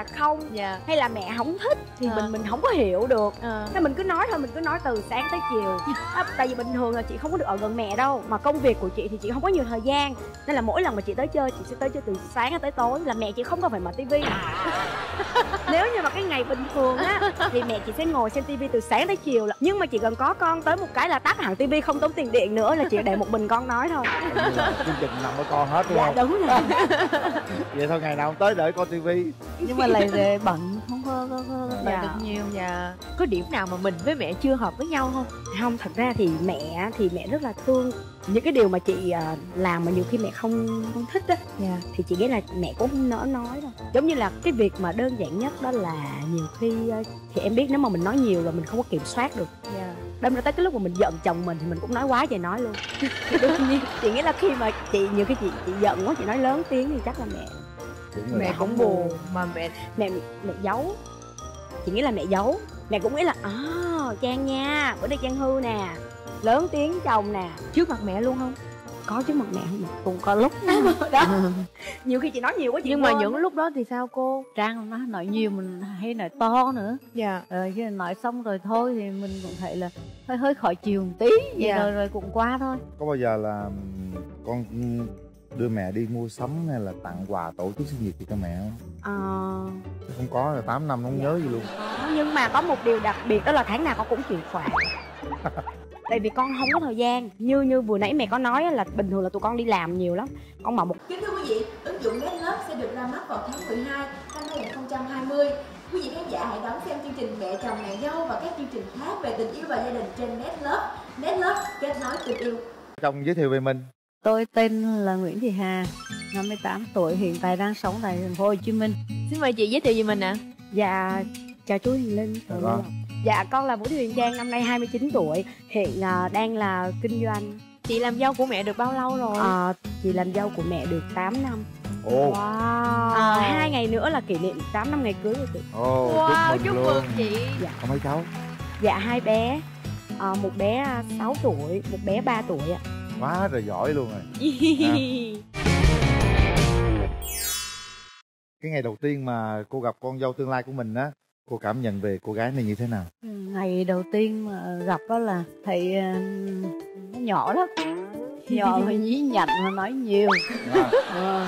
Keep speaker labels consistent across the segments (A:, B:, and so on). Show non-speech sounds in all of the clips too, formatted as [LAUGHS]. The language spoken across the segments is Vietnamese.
A: là không
B: dạ.
A: hay là mẹ không thích thì
B: Ờ.
A: mình mình không có hiểu được.
B: Ờ.
A: Nên mình cứ nói thôi mình cứ nói từ sáng tới chiều. [LAUGHS] À, tại vì bình thường là chị không có được ở gần mẹ đâu mà công việc của chị thì chị không có nhiều thời gian. Nên là mỗi lần mà chị tới chơi chị sẽ tới chơi từ sáng tới tối là mẹ chị không cần phải mở tivi. [LAUGHS] Nếu như mà cái ngày bình thường á thì mẹ chị sẽ ngồi xem tivi từ sáng tới chiều là- nhưng mà chỉ cần có con tới một cái là tắt hẳn tivi không tốn tiền điện nữa là chị để một mình con nói thôi.
C: Chương trình nằm ở con hết đúng
A: dạ
C: không?
A: đúng rồi. [LAUGHS]
C: Vậy thôi ngày nào không tới đợi coi tivi.
D: Nhưng mà lại [LAUGHS] về bận không có có, có đợi
B: Dạ.
D: được nhiều.
B: dạ. Có điểm nào mà mình với mẹ chưa hợp với nhau không?
A: Không thật ra thì mẹ thì mẹ rất là thương. Những cái điều mà chị à, làm mà nhiều khi mẹ không không thích á
B: dạ.
A: thì chị nghĩ là mẹ cũng không nỡ nói đâu. Giống như là cái việc mà đơn giản nhất đó là nhiều khi ờ, thì em biết nếu mà mình nói nhiều là mình không có kiểm soát được.
B: Dạ.
A: Đâm ra tới cái lúc mà mình giận chồng mình thì mình cũng nói quá trời nói luôn. [LAUGHS] Thì đương nhiên chị nghĩ là khi mà chị nhiều khi chị chị giận quá chị nói lớn tiếng thì chắc là mẹ
B: mẹ cũng buồn mà mẹ
A: mẹ mẹ giấu. Chị nghĩ là mẹ giấu. Mẹ cũng nghĩ là à trang nha bữa nay trang hư nè lớn tiếng chồng nè.
B: Trước mặt mẹ luôn không?
A: Có chứ mặt mẹ không cũng có lúc đó. [LAUGHS] [LAUGHS] Nhiều khi chị nói nhiều quá chị
B: nhưng mà những lúc đó thì sao cô?
D: Trang nó nói nhiều mình hay nói to nữa.
B: Dạ.
D: Rồi khi nói xong rồi thôi thì mình cũng thấy là hơi hơi khỏi chiều một tí. Vậy
B: Dạ.
D: rồi rồi cũng qua thôi.
C: Có bao giờ là con đưa mẹ đi mua sắm hay là tặng quà tổ chức sinh nhật gì cho mẹ không?
A: Ờ,
C: Chứ không có là 8 năm không nhớ gì luôn.
A: Có, nhưng mà có một điều đặc biệt đó là tháng nào con cũng chuyển khoản [LAUGHS] tại vì con không có thời gian. Như như vừa nãy mẹ có nói là bình thường là tụi con đi làm nhiều lắm. Con bảo một
E: Kính thưa quý vị, ứng dụng NetLove sẽ được ra mắt vào tháng 12 năm 2020. Quý vị khán giả hãy đón xem chương trình Mẹ chồng nàng dâu và các chương trình khác về tình yêu và gia đình trên NetLove. NetLove kết nối tình yêu.
C: chồng giới thiệu về mình
D: tôi tên là Nguyễn Thị Hà 58 tuổi hiện tại đang sống tại thành phố Hồ Chí Minh.
B: Xin mời chị giới thiệu về mình ạ.
A: Dạ chào chú Hiền Linh.
C: Dạ vâng.
A: dạ con là Vũ Thị Huyền Trang năm nay 29 tuổi hiện à, đang là kinh doanh.
B: Chị làm dâu của mẹ được bao lâu rồi?
A: À, chị làm dâu của mẹ được 8 năm.
C: Ồ.
B: Wow.
A: À, hai ngày nữa là kỷ niệm 8 năm ngày cưới của chị.
C: Ồ
B: wow
C: chúc
B: chúc
C: mừng
B: mừng
C: luôn
B: chị
C: có mấy cháu?
A: Dạ hai bé. À, một bé 6 tuổi một bé 3 tuổi ạ
C: quá rồi giỏi luôn rồi. [LAUGHS] Cái ngày đầu tiên mà cô gặp con dâu tương lai của mình á cô cảm nhận về cô gái này như thế nào?
D: Ừ, ngày đầu tiên mà gặp đó là thấy ờ, nó nhỏ lắm. [LAUGHS] Nhỏ mà nhí nhảnh mà nói nhiều.
C: À,
D: Ờ.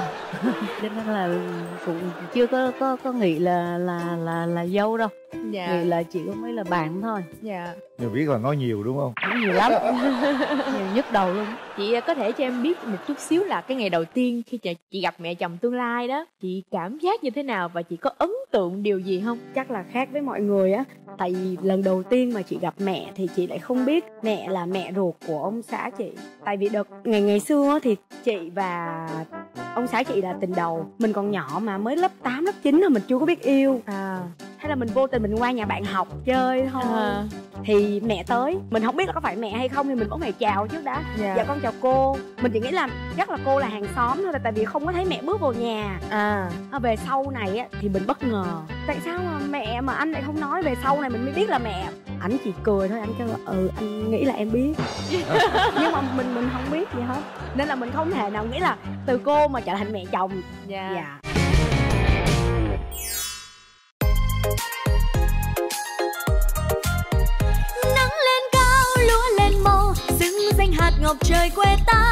D: cho nên là cũng chưa có có có nghĩ là là là là dâu đâu.
B: Dạ.
D: Nghĩ là chỉ có mấy là bạn thôi.
B: Dạ
C: nhưng biết là nói nhiều đúng không?
D: Cũng nhiều lắm. [LAUGHS] Nhiều nhức đầu luôn.
B: Chị có thể cho em biết một chút xíu là cái ngày đầu tiên khi chị, chị gặp mẹ chồng tương lai đó chị cảm giác như thế nào và chị có ấn tượng điều gì không?
A: Chắc là khác với mọi người á. Tại vì lần đầu tiên mà chị gặp mẹ thì chị lại không biết mẹ là mẹ ruột của ông xã chị. Tại vì đợt ngày ngày xưa á thì chị và ông xã chị là tình đầu. Mình còn nhỏ mà mới lớp 8, lớp 9 thôi mình chưa có biết yêu.
B: À.
A: Hay là mình vô tình mình qua nhà bạn học chơi thôi.
B: À.
A: Thì mẹ tới. Mình không biết là có phải mẹ hay không thì mình vẫn phải chào trước đã.
B: Dạ.
A: Dạ con chào cô. Mình chỉ nghĩ là chắc là cô là hàng xóm thôi tại vì không có thấy mẹ bước vào nhà.
B: À.
A: À, về sau này á thì mình bất ngờ. Tại sao mà mẹ mà anh lại không nói? Về sau này mình mới biết là mẹ ảnh chỉ cười thôi anh kêu là ừ anh nghĩ là em biết. [LAUGHS] Nhưng mà mình mình không biết gì hết. Nên là mình không thể nào nghĩ là từ cô mà trở thành mẹ chồng.
B: Dạ.
A: Dạ.
F: Nắng lên cao lúa lên màu xứng danh hạt ngọc trời quê ta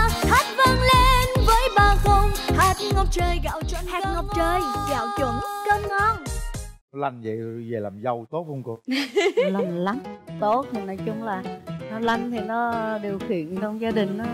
C: lành vậy về làm dâu tốt không cô? [LAUGHS]
D: Lành lắm tốt thì nói chung là nó lanh thì nó điều khiển trong gia đình nó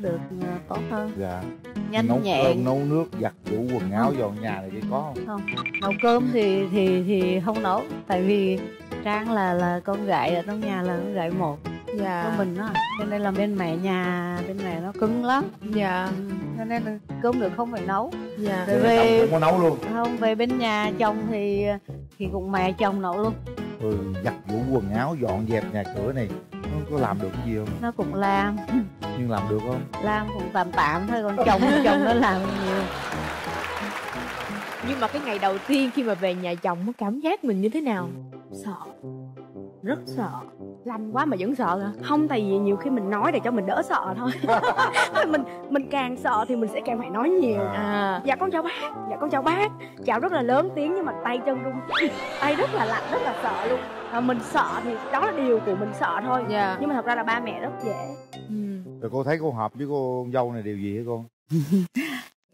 D: được ờ, tốt hơn.
C: Dạ.
D: Nhanh
C: nấu
D: nhẹn
C: cơm nấu nước giặt giũ quần áo dọn nhà này kia có không?
D: Không. Nấu cơm thì thì thì không nấu tại vì trang là là con gái ở trong nhà là con gái một
B: dạ.
D: Của mình đó cho nên là bên mẹ nhà bên mẹ nó cứng lắm.
B: Dạ.
D: Cho nên là cơm được không phải nấu.
B: Dạ.
D: Rồi về
C: có nấu luôn.
D: Không về bên nhà chồng thì thì cũng mẹ chồng nấu luôn.
C: Ừ, giặt giũ quần áo dọn dẹp nhà cửa này nó có làm được cái gì không?
D: Nó cũng làm. [LAUGHS]
C: Nhưng làm được không?
D: Làm cũng tạm tạm thôi còn chồng chồng nó làm nhiều.
B: Nhưng mà cái ngày đầu tiên khi mà về nhà chồng nó cảm giác mình như thế nào?
A: Sợ rất sợ.
B: Lanh quá mà vẫn sợ hả?
A: Không tại vì nhiều khi mình nói để cho mình đỡ sợ thôi. [LAUGHS] [LAUGHS] Mình mình càng sợ thì mình sẽ càng phải nói nhiều.
B: À.
A: Dạ con chào bác dạ con chào bác. Chào rất là lớn tiếng nhưng mà tay chân run. [LAUGHS] Tay rất là lạnh rất là sợ luôn. À, mình sợ thì đó là điều của mình sợ thôi.
B: Dạ.
A: Nhưng mà thật ra là ba mẹ rất dễ.
B: Ừ.
C: rồi cô thấy cô hợp với cô dâu này điều gì hả cô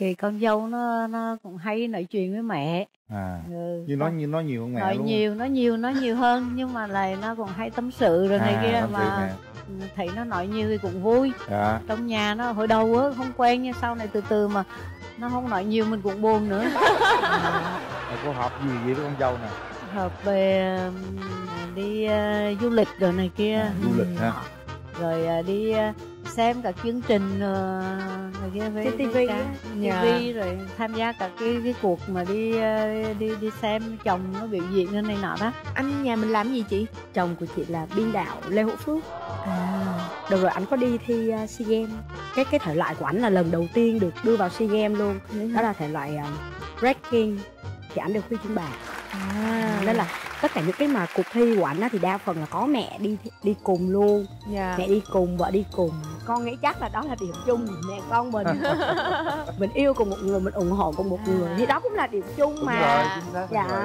D: thì con dâu nó nó cũng hay nói chuyện với mẹ.
C: À
D: ừ.
C: như nói như nói nhiều hơn mẹ
D: nói
C: luôn.
D: nhiều nói nhiều nói nhiều hơn nhưng mà lại nó còn hay tâm sự rồi này
C: à,
D: kia
C: tâm sự
D: mà
C: mẹ.
D: ừ, thấy nó nói nhiều thì cũng vui.
C: Dạ.
D: Trong nhà nó hồi đầu á không quen nhưng sau này từ từ mà nó không nói nhiều mình cũng buồn nữa. [LAUGHS]
C: Rồi cô hợp gì vậy với con dâu nè?
D: Hợp về đi ờ, du lịch rồi này kia.
C: À, du lịch ha.
D: Rồi ờ, đi ờ, xem cả chương trình này kia với
A: TV
D: cả
B: Dạ.
D: TV rồi. Tham gia cả cái cái cuộc mà đi ờ, đi đi xem chồng nó biểu diễn cái này nọ đó.
B: Anh nhà mình làm gì chị?
A: Chồng của chị là biên đạo lê hữu phước.
B: À.
A: Được rồi ảnh có đi thi uh, SEA Games. Cái cái thể loại của ảnh là lần đầu tiên được đưa vào SEA Games luôn. Đó là thể loại uh, breaking. Thì ảnh được huy chương bạc
B: à.
A: Nên là tất cả những cái mà cuộc thi của ảnh á thì đa phần là có mẹ đi đi cùng luôn.
B: Dạ.
A: Mẹ đi cùng, vợ đi cùng Con nghĩ chắc là đó là điểm chung của mẹ con mình. [LAUGHS] Mình yêu cùng một người, mình ủng hộ cùng một người Thì đó cũng là điểm chung
C: đúng
A: mà.
C: rồi
A: Dạ.
C: rồi.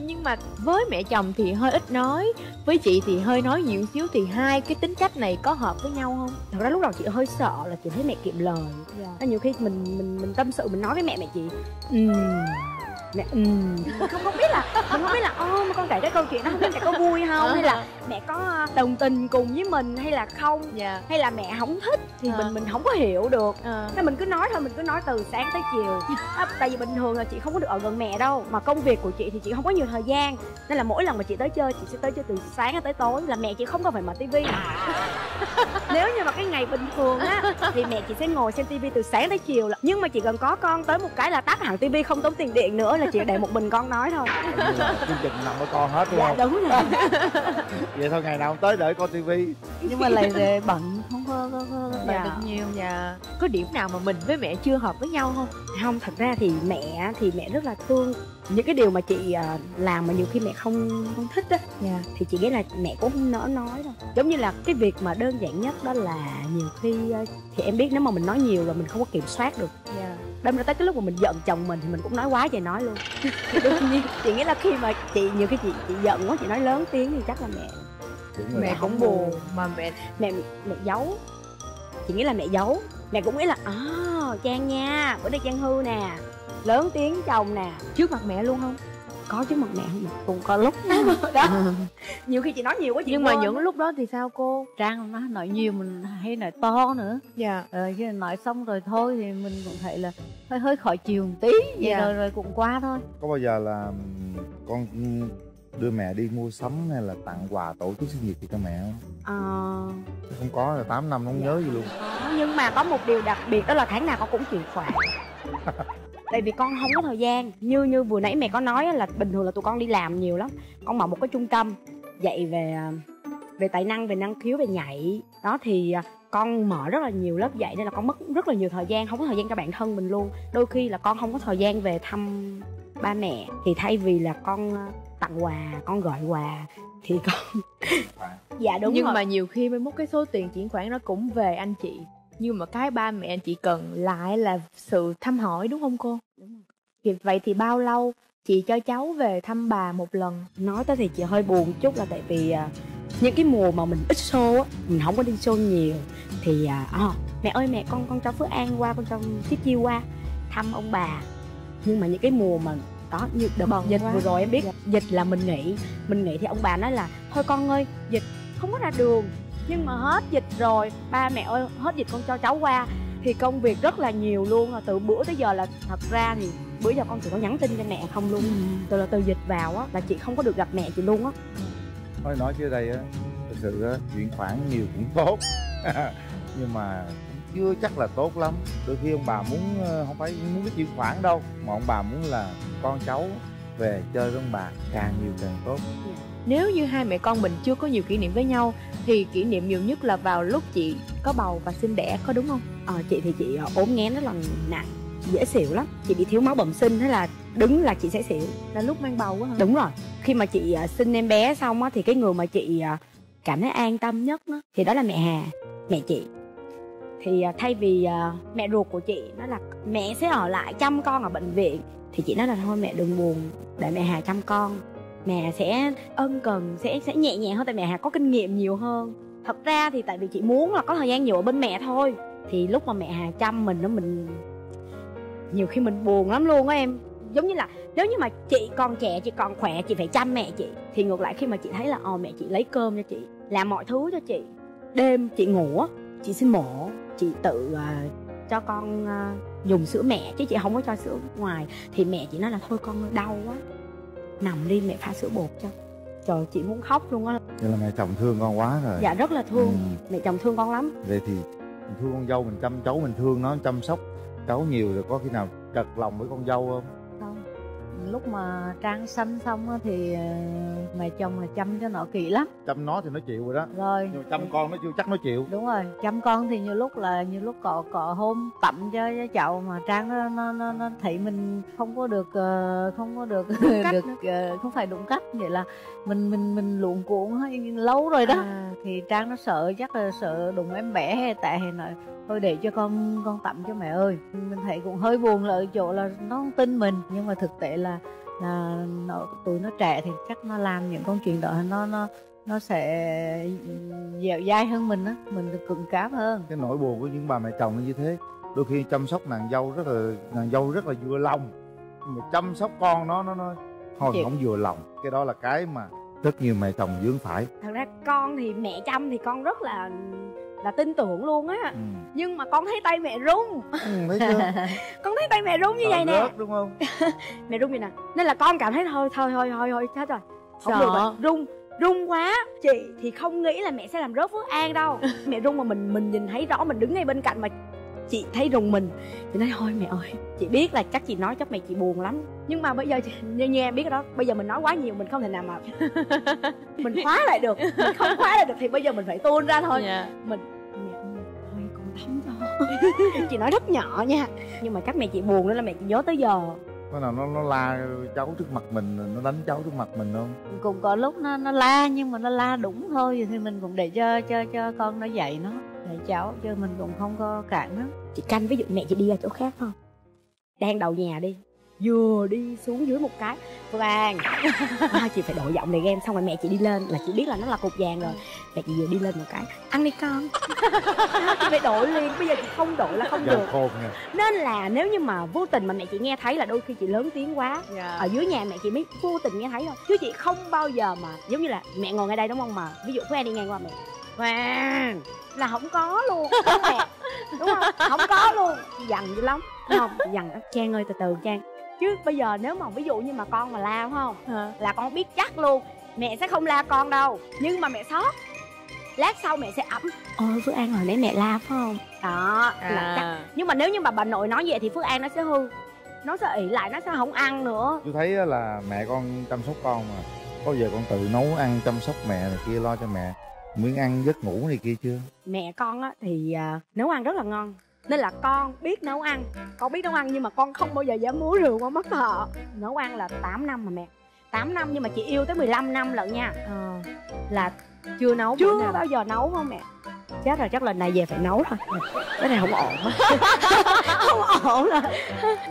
B: nhưng mà với mẹ chồng thì hơi ít nói với chị thì hơi nói nhiều xíu thì hai cái tính cách này có hợp với nhau không?
A: Thật ra lúc đầu chị hơi sợ là chị thấy mẹ kiệm lời. Nên nhiều khi mình mình mình tâm sự mình nói với mẹ mẹ chị ừm mẹ ừm không không biết là mình không biết là ô mà con kể cái câu chuyện đó không biết mẹ có vui không? Hay là mẹ có đồng tình cùng với mình hay là không?
B: Dạ.
A: Hay là mẹ không thích thì
B: À.
A: mình mình không có hiểu được.
B: À.
A: nên mình cứ nói thôi mình cứ nói từ sáng tới chiều. [LAUGHS] À, tại vì bình thường là chị không có được ở gần mẹ đâu mà công việc của chị thì chị không có nhiều thời gian. Nên là mỗi lần mà chị tới chơi chị sẽ tới chơi từ sáng tới tối là mẹ chị không cần phải mở tivi. [LAUGHS] Nếu như mà cái ngày bình thường á thì mẹ chị sẽ ngồi xem tivi từ sáng tới chiều là- nhưng mà chỉ cần có con tới một cái là tắt hẳn tivi không tốn tiền điện nữa là chị để một mình con nói thôi.
C: Là chương trình nằm ở con hết đúng
A: dạ
C: không?
A: đúng rồi
C: vậy thôi ngày nào không tới đợi coi tivi.
D: Nhưng mà lại về bận không có, có, có đợi
B: Dạ.
D: được nhiều.
B: dạ. Có điểm nào mà mình với mẹ chưa hợp với nhau không?
A: Không thật ra thì mẹ thì mẹ rất là thương. Những cái điều mà chị à, làm mà nhiều khi mẹ không không thích á
B: dạ.
A: thì chị nghĩ là mẹ cũng không nỡ nói đâu. Giống như là cái việc mà đơn giản nhất đó là nhiều khi ờ, thì em biết nếu mà mình nói nhiều là mình không có kiểm soát được.
B: Dạ.
A: Đâm ra tới cái lúc mà mình giận chồng mình thì mình cũng nói quá trời nói luôn. [LAUGHS] Thì đương nhiên chị nghĩ là khi mà chị nhiều khi chị chị giận quá chị nói lớn tiếng thì chắc là mẹ
B: mẹ cũng buồn mà mẹ
A: mẹ mẹ giấu. Chị nghĩ là mẹ giấu. Mẹ cũng nghĩ là à trang nha bữa nay trang hư nè lớn tiếng chồng nè.
B: Trước mặt mẹ luôn không?
A: Có chứ mặt mẹ không? Cũng có lúc. [LAUGHS] [LAUGHS] Đó. Nhiều khi chị nói nhiều quá chị
B: nhưng mà những lúc đó thì sao cô?
D: Trang nó nói nhiều mình hay nói to nữa.
B: Dạ.
D: Rồi khi nói xong rồi thôi thì mình cũng thấy là hơi hơi khỏi chiều một tí. Vậy
B: Dạ.
D: rồi rồi cũng qua thôi.
C: Có bao giờ là con đưa mẹ đi mua sắm hay là tặng quà tổ chức sinh nhật gì cho mẹ không?
A: Ờ,
C: không có là 8 năm không nhớ gì luôn.
A: Có, nhưng mà có một điều đặc biệt đó là tháng nào con cũng chuyển khoản [LAUGHS] tại vì con không có thời gian. Như như vừa nãy mẹ có nói là bình thường là tụi con đi làm nhiều lắm. Con mở một cái trung tâm dạy về à, về tài năng về năng khiếu về nhảy. Đó thì à, con mở rất là nhiều lớp dạy nên là con mất rất là nhiều thời gian không có thời gian cho bản thân mình luôn. Đôi khi là con không có thời gian về thăm ba mẹ. Thì thay vì là con à, tặng quà con gọi quà thì con [LAUGHS] dạ đúng
B: nhưng
A: rồi.
B: mà nhiều khi mới mốt cái số tiền chuyển khoản nó cũng về anh chị. Nhưng mà cái ba mẹ anh chị cần lại là sự thăm hỏi đúng không cô? Thì vậy thì bao lâu chị cho cháu về thăm bà một lần?
A: Nói tới thì chị hơi buồn chút là tại vì à, những cái mùa mà mình ít show á mình không có đi show nhiều. Thì à, à, mẹ ơi mẹ con con cho phước an qua con cho chiếc chiêu qua thăm ông bà. Nhưng mà những cái mùa mà đó như đợt
B: Bận
A: dịch
B: quá.
A: vừa rồi em biết.
B: Dạ.
A: dịch là mình nghỉ mình nghỉ thì ông bà nói là thôi con ơi dịch không có ra đường. Nhưng mà hết dịch rồi ba mẹ ơi hết dịch con cho cháu qua thì công việc rất là nhiều luôn rồi từ bữa tới giờ là thật ra thì bữa giờ con chỉ có nhắn tin cho mẹ không luôn. Từ là từ dịch vào á là chị không có được gặp mẹ chị luôn á.
C: Nói nói chứ đây á thực sự á chuyển khoản nhiều cũng tốt. [LAUGHS] Nhưng mà chưa chắc là tốt lắm. Đôi khi ông bà muốn ờ, không phải muốn cái chuyển khoản đâu mà ông bà muốn là con cháu về chơi với ông bà càng nhiều càng tốt.
B: Nếu như hai mẹ con mình chưa có nhiều kỷ niệm với nhau thì kỷ niệm nhiều nhất là vào lúc chị có bầu và sinh đẻ có đúng không?
A: Ờ chị thì chị ờ, ốm nghén rất là nặng dễ xỉu lắm. Chị bị thiếu máu bẩm sinh thế là đứng là chị sẽ xỉu.
B: Là lúc mang bầu á hả?
A: Đúng rồi. Khi mà chị à, sinh em bé xong á thì cái người mà chị à, cảm thấy an tâm nhất á thì đó là mẹ hà mẹ chị thì à, thay vì à, mẹ ruột của chị nó là mẹ sẽ ở lại chăm con ở bệnh viện, thì chị nói là thôi mẹ đừng buồn để mẹ hà chăm con. Mẹ sẽ ân cần, sẽ sẽ nhẹ nhàng hơn, tại mẹ hà có kinh nghiệm nhiều hơn. Thật ra thì tại vì chị muốn là có thời gian nhiều ở bên mẹ thôi, thì lúc mà mẹ hà chăm mình nó mình nhiều khi mình buồn lắm luôn á em. Giống như là nếu như mà chị còn trẻ, chị còn khỏe, chị phải chăm mẹ chị, thì ngược lại khi mà chị thấy là ồ mẹ chị lấy cơm cho chị, làm mọi thứ cho chị, đêm chị ngủ chị xin mổ. Chị tự à, cho con à, dùng sữa mẹ chứ chị không có cho sữa ngoài. Thì mẹ chị nói là thôi con đau quá nằm đi mẹ pha sữa bột cho. Trời chị muốn khóc luôn á.
C: Vậy là mẹ chồng thương con quá rồi.
A: Dạ rất là thương.
C: Ừ.
A: mẹ chồng thương con lắm.
C: Vậy thì mình thương con dâu mình chăm cháu mình thương nó chăm sóc cháu nhiều rồi có khi nào trật lòng với con dâu không
D: lúc mà trang sanh xong á thì ờ, mẹ chồng là chăm cho nó kỹ lắm.
C: Chăm nó thì nó chịu rồi đó.
D: Rồi.
C: Nhưng mà chăm con nó chưa chắc nó chịu.
D: Đúng rồi chăm con thì nhiều lúc là nhiều lúc cọ cọ hôm tắm cho cho cháu mà trang nó nó nó, nó thấy mình không có được ờ, không có được được
A: nữa.
D: ờ, không phải đúng cách. Vậy là mình mình mình luống cuộn hơi lâu rồi đó.
A: À.
D: thì trang nó sợ chắc là sợ đụng em bé hay tại hay nói thôi để cho con con tắm cho mẹ ơi. Mình thấy cũng hơi buồn là ở chỗ là nó không tin mình. Nhưng mà thực tế là là nó, tụi nó trẻ thì chắc nó làm những công chuyện đó nó nó nó sẽ dẻo dai hơn mình á. Mình được cứng cáp hơn.
C: Cái nỗi buồn của những bà mẹ chồng là như thế đôi khi chăm sóc nàng dâu rất là nàng dâu rất là vừa lòng. Nhưng mà chăm sóc con nó nó nó thôi
D: Chịu.
C: không vừa lòng. Cái đó là cái mà rất nhiều mẹ chồng vướng phải.
A: Thật ra con thì mẹ chăm thì con rất là là tin tưởng luôn á.
C: Ừ.
A: nhưng mà con thấy tay mẹ run.
C: Ừ thấy chưa? [LAUGHS]
A: Con thấy tay mẹ run như
C: Sợ
A: vậy nè.
C: rớt, đúng không? [LAUGHS]
A: Mẹ run vậy nè. Nên là con cảm thấy thôi thôi thôi thôi thôi chết rồi. Không
B: Sợ.
A: được rồi. Run run quá. Chị thì không nghĩ là mẹ sẽ làm rớt Phước An đâu. [LAUGHS] Mẹ run mà mình mình nhìn thấy rõ mình đứng ngay bên cạnh mà chị thấy rùng mình. Chị nói thôi mẹ ơi chị biết là chắc chị nói chắc mẹ chị buồn lắm. Nhưng mà bây giờ như, như em biết đó bây giờ mình nói quá nhiều mình không thể nào mà [LAUGHS] mình khóa lại được. Mình không khóa lại được thì bây giờ mình phải tuôn ra thôi.
B: Dạ.
A: mình mẹ ơi thôi con tắm cho. [LAUGHS] Chị nói rất nhỏ nha. Nhưng mà chắc mẹ chị buồn nên là mẹ chị nhớ tới giờ.
C: Có nào nó nó la cháu trước mặt mình nó đánh cháu trước mặt mình không?
D: Cũng có lúc nó nó la nhưng mà nó la đúng thôi thì mình cũng để cho cho cho con nó dạy nó dạy cháu chứ mình cũng không có cản nó
A: chị canh ví dụ mẹ chị đi ra chỗ khác không? Đang đầu nhà đi. Vừa đi xuống dưới một cái phương an. À, chị phải đổi giọng để ghen xong rồi mẹ chị đi lên. Là chị biết là nó là cục vàng rồi. Mẹ chị vừa đi lên một cái ăn đi con. Đó, [LAUGHS] chị phải đổi liền bây giờ chị không đổi là không được.
C: khôn nha.
A: Nên là nếu như mà vô tình mà mẹ chị nghe thấy là đôi khi chị lớn tiếng quá.
B: Dạ.
A: ở dưới nhà mẹ chị mới vô tình nghe thấy thôi. Chứ chị không bao giờ mà giống như là mẹ ngồi ngay đây đúng không mà? Ví dụ Phương An đi ngang qua mẹ Hoàng! Là không có luôn đúng không mẹ đúng không? Không có luôn. Dằn dữ lắm đúng không? Dằn Trang ơi từ từ Trang. Chứ bây giờ nếu mà ví dụ như mà con mà la không? Là con biết chắc luôn mẹ sẽ không la con đâu. Nhưng mà mẹ sót lát sau mẹ sẽ ẩm ôi Phước An hồi nãy mẹ la phải không? Đó là chắc.
B: À.
A: nhưng mà nếu như mà bà nội nói vậy thì Phước An nó sẽ hư. Nó sẽ ỉ lại nó sẽ không ăn nữa.
C: Chú thấy á là mẹ con chăm sóc con mà. Có giờ con tự nấu ăn chăm sóc mẹ này kia lo cho mẹ miếng ăn giấc ngủ này kia chưa?
A: Mẹ con á thì à, nấu ăn rất là ngon. Nên là con biết nấu ăn. Con biết nấu ăn nhưng mà con không bao giờ dám múa rượu qua mắt họ. Nấu ăn là 8 năm mà mẹ. 8 năm nhưng mà chị yêu tới 15 năm lận nha.
B: Ờ.
A: là
B: chưa nấu
A: chưa bao giờ nấu không mẹ? Chết rồi chắc lần này về phải nấu thôi. Cái này không ổn [LAUGHS] ổn rồi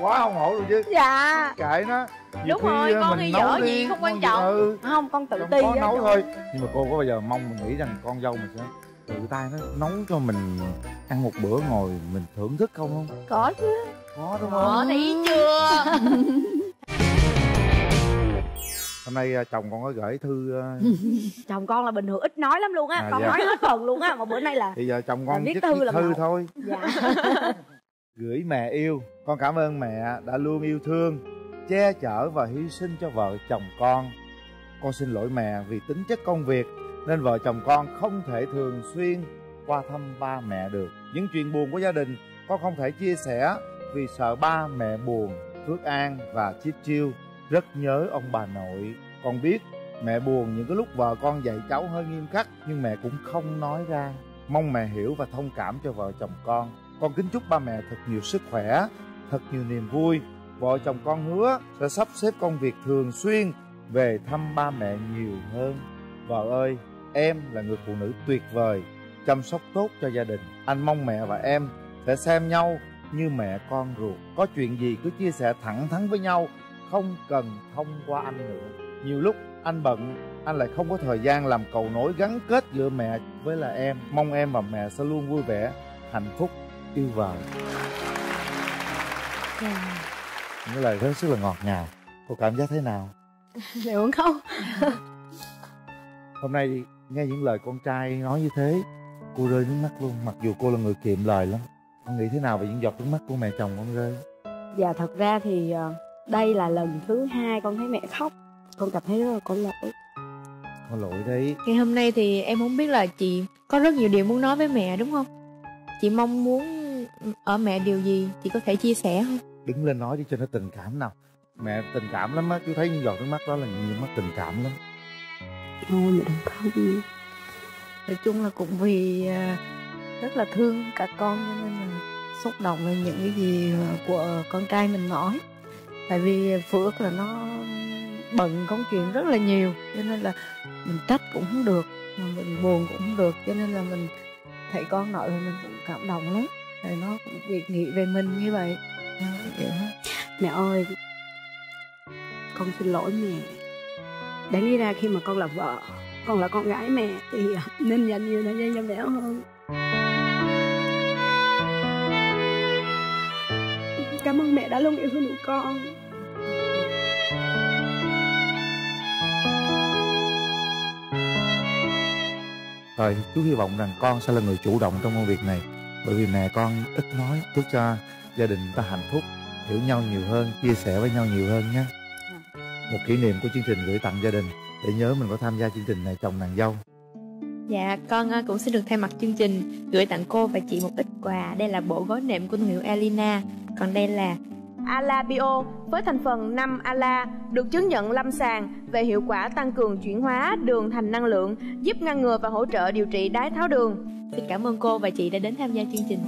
C: quá không ổn rồi chứ.
A: Dạ.
C: Kệ nó. Nhiều
B: Đúng
C: khi,
B: rồi,
C: á,
B: con
C: nấu
B: dở
C: đi,
B: gì không quan trọng.
C: ừ.
A: Không con tự ti
C: có nấu thôi. nhưng mà cô có bao giờ mong mình nghĩ rằng con dâu mình sẽ tự tay nó nấu cho mình ăn một bữa ngồi mình thưởng thức không không
A: có chứ.
C: Có đúng không?
B: Ờ thấy chưa? [LAUGHS]
C: Hôm nay à, chồng con có gửi thư à, [LAUGHS]
A: chồng con là bình thường ít nói lắm luôn á.
C: À,
A: con
C: dạ.
A: nói hết phần luôn á mà bữa nay là
C: thì giờ chồng con
A: viết
C: viết
A: thư
C: thư,
A: là
C: thư thôi.
A: Dạ [LAUGHS]
C: gửi mẹ yêu. Con cảm ơn mẹ đã luôn yêu thương, che chở và hy sinh cho vợ chồng con. Con xin lỗi mẹ vì tính chất công việc, nên vợ chồng con không thể thường xuyên qua thăm ba mẹ được. Những chuyện buồn của gia đình, con không thể chia sẻ vì sợ ba mẹ buồn, phước an và chiết chiêu. Rất nhớ ông bà nội. Con biết mẹ buồn những cái lúc vợ con dạy cháu hơi nghiêm khắc, nhưng mẹ cũng không nói ra. Mong mẹ hiểu và thông cảm cho vợ chồng con con kính chúc ba mẹ thật nhiều sức khỏe, thật nhiều niềm vui. Vợ chồng con hứa sẽ sắp xếp công việc thường xuyên về thăm ba mẹ nhiều hơn. Vợ ơi, em là người phụ nữ tuyệt vời, chăm sóc tốt cho gia đình. Anh mong mẹ và em sẽ xem nhau như mẹ con ruột. Có chuyện gì cứ chia sẻ thẳng thắn với nhau, không cần thông qua anh nữa. Nhiều lúc anh bận, anh lại không có thời gian làm cầu nối gắn kết giữa mẹ với là em. Mong em và mẹ sẽ luôn vui vẻ, hạnh phúc yêu vợ những lời rất là ngọt ngào. Cô cảm giác thế nào?
B: Mẹ muốn khóc
C: hôm nay nghe những lời con trai nói như thế cô rơi nước mắt luôn. Mặc dù cô là người kiệm lời lắm con nghĩ thế nào về những giọt nước mắt của mẹ chồng con rơi.
A: Dạ thật ra thì ờ, đây là lần thứ hai con thấy mẹ khóc. Con cảm thấy rất là có lỗi.
C: Có lỗi đấy.
B: Ngày hôm nay thì em không biết là chị có rất nhiều điều muốn nói với mẹ đúng không? Chị mong muốn ở mẹ điều gì chị có thể chia sẻ không?
C: Đứng lên nói đi cho nó tình cảm nào. Mẹ tình cảm lắm á chú thấy những giọt nước mắt đó là những mắt tình cảm lắm.
A: Thôi mẹ đừng khóc đi.
D: Nói chung là cũng vì à, rất là thương cả con cho nên là xúc động về những cái gì của con trai mình nói. Tại vì phước là nó bận công chuyện rất là nhiều cho nên là mình trách cũng không được mà mình buồn cũng không được cho nên là mình thấy con nội thì mình cũng cảm động lắm rồi nó cũng việc nghĩ về mình như vậy.
A: Mẹ ơi con xin lỗi mẹ. Đáng lý ra khi mà con là vợ con là con gái mẹ thì [LAUGHS] nên dành nhiều thời gian cho mẹ hơn. Cảm ơn mẹ đã luôn yêu thương con.
C: Rồi chú hy vọng rằng con sẽ là người chủ động trong công việc này bởi vì mẹ con ít nói chúc cho gia đình ta hạnh phúc hiểu nhau nhiều hơn chia sẻ với nhau nhiều hơn nhé một kỷ niệm của chương trình gửi tặng gia đình để nhớ mình có tham gia chương trình này chồng nàng dâu
B: Dạ, con ờ, cũng xin được thay mặt chương trình gửi tặng cô và chị một ít quà. Đây là bộ gối nệm của thương hiệu Elina. Còn đây là Ala Bio với thành phần 5 Ala được chứng nhận lâm sàng về hiệu quả tăng cường chuyển hóa đường thành năng lượng, giúp ngăn ngừa và hỗ trợ điều trị đái tháo đường. Xin cảm ơn cô và chị đã đến tham gia chương trình.